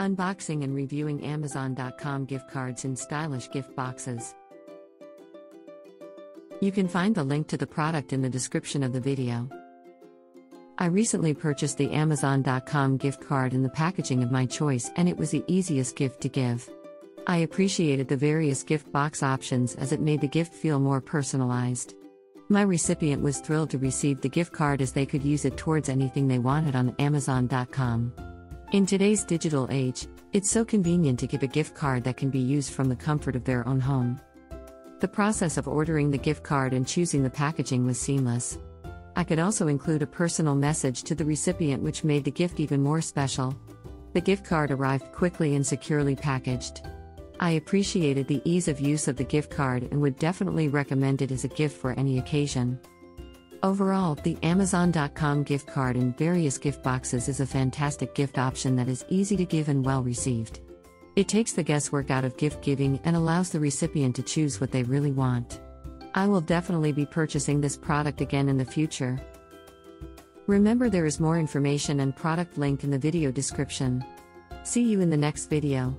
Unboxing and reviewing Amazon.com gift cards in stylish gift boxes. You can find the link to the product in the description of the video. I recently purchased the Amazon.com gift card in the packaging of my choice, and it was the easiest gift to give. I appreciated the various gift box options as it made the gift feel more personalized. My recipient was thrilled to receive the gift card as they could use it towards anything they wanted on Amazon.com. In today's digital age, it's so convenient to give a gift card that can be used from the comfort of their own home. The process of ordering the gift card and choosing the packaging was seamless. I could also include a personal message to the recipient, which made the gift even more special. The gift card arrived quickly and securely packaged. I appreciated the ease of use of the gift card and would definitely recommend it as a gift for any occasion. Overall, the Amazon.com gift card in various gift boxes is a fantastic gift option that is easy to give and well received. It takes the guesswork out of gift giving and allows the recipient to choose what they really want. I will definitely be purchasing this product again in the future. Remember, there is more information and product link in the video description. See you in the next video.